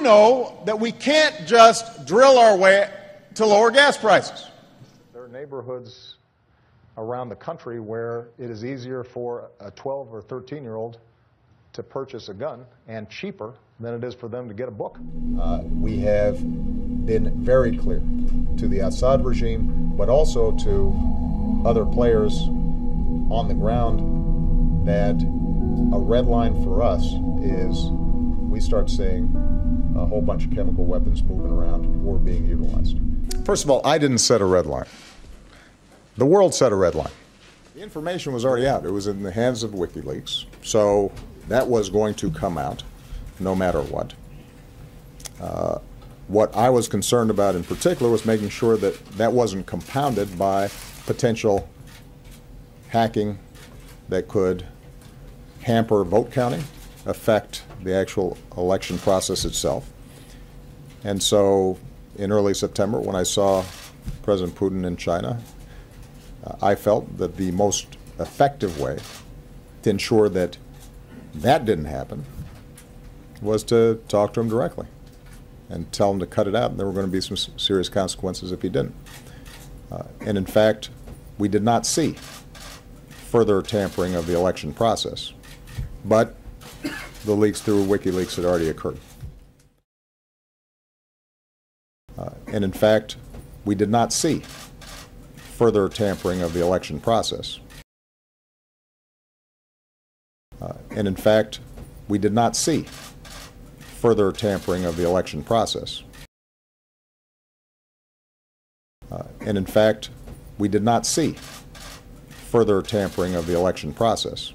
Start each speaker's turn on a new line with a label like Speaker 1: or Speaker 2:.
Speaker 1: know that we can't just drill our way to lower gas prices.
Speaker 2: There are neighborhoods around the country where it is easier for a 12 or 13 year old to purchase a gun and cheaper than it is for them to get a book.
Speaker 3: Uh, we have been very clear to the Assad regime, but also to other players on the ground that a red line for us is we start seeing a whole bunch of chemical weapons moving around or being utilized.
Speaker 4: First of all, I didn't set a red line. The world set a red line. The information was already out. It was in the hands of WikiLeaks. So that was going to come out no matter what. Uh, what I was concerned about in particular was making sure that that wasn't compounded by potential hacking that could hamper vote counting, affect the actual election process itself. And so in early September, when I saw President Putin in China, uh, I felt that the most effective way to ensure that that didn't happen was to talk to him directly and tell him to cut it out. And there were going to be some serious consequences if he didn't. Uh, and in fact, we did not see further tampering of the election process. But the leaks through WikiLeaks had already occurred. Uh, and in fact, we did not see further tampering of the election process. Uh, and in fact, we did not see further tampering of the election process. Uh, and in fact, we did not see further tampering of the election process.